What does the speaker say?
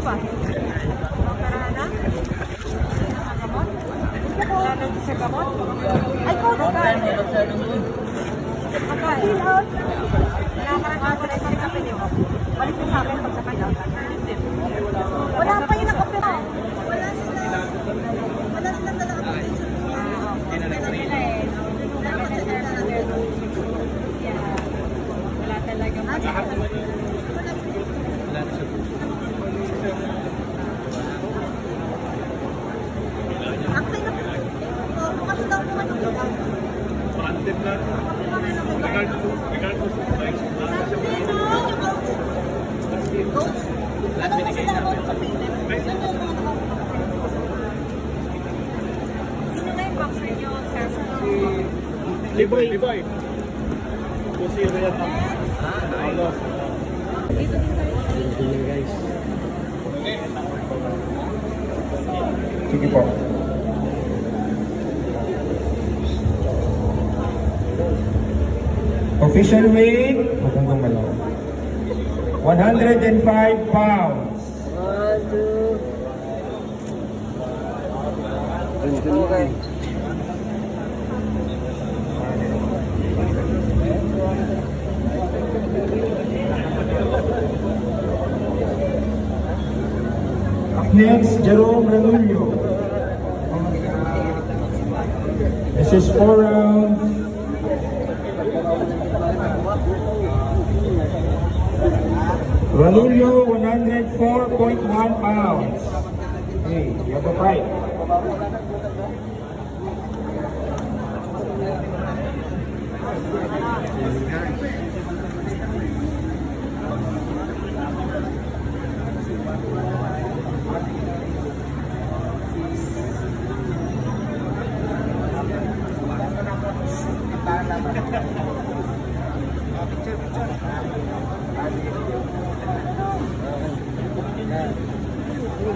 po ba? Operahan na? Gamot? Lalagay sa gamot? Ay, Magkano? Wala ka rin ako na isang kape, ba? Balik mo sa akin pag sa kanya. Wala pa yung nakapira. Wala sila. Wala sila talaga Wala talaga. Actually, Liboy. Liboy. Pusi na yan. Ah, ano? Dito din tayo. Dito din guys. Sige po. Official weight, magandang malaw. 105 pounds. Okay. Up next, Jerome Ranullo. This is four rounds. Ranullo, 104.1 pounds. Hey, you have a fight.